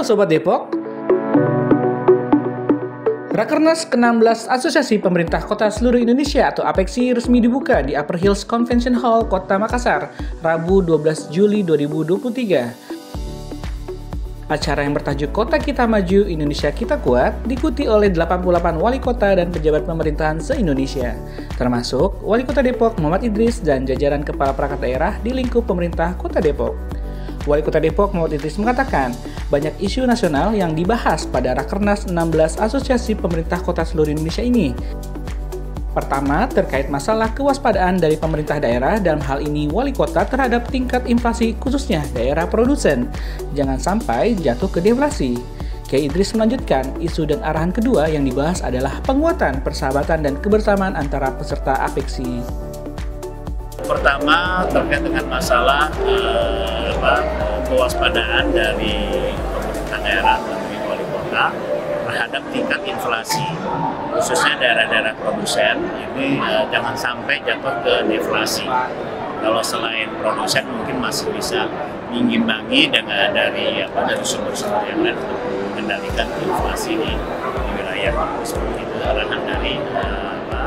Halo Sobat Depok. Rakernas ke-16 Asosiasi Pemerintah Kota Seluruh Indonesia atau APEKSI resmi dibuka di Upper Hills Convention Hall, Kota Makassar, Rabu 12 Juli 2023. Acara yang bertajuk Kota Kita Maju, Indonesia Kita Kuat diikuti oleh 88 wali kota dan pejabat pemerintahan se-Indonesia, termasuk Wali Kota Depok Muhammad Idris dan jajaran kepala perangkat daerah di lingkup pemerintah Kota Depok. Wali Kota Depok Muhammad Idris mengatakan, banyak isu nasional yang dibahas pada Rakernas 16 Asosiasi Pemerintah Kota Seluruh Indonesia ini. Pertama, terkait masalah kewaspadaan dari pemerintah daerah dalam hal ini wali kota terhadap tingkat inflasi khususnya daerah produsen. Jangan sampai jatuh ke deflasi. Kiai Idris melanjutkan, isu dan arahan kedua yang dibahas adalah penguatan persahabatan dan kebersamaan antara peserta APEKSI pertama terkait dengan masalah eh, kewaspadaan dari kota terhadap tingkat inflasi khususnya daerah-daerah produsen ini eh, jangan sampai jatuh ke deflasi. Kalau selain produsen mungkin masih bisa mengimbangi dengan dari apa dari sumber-sumber yang lain untuk mengendalikan inflasi di, wilayah itu arahan dari eh, apa,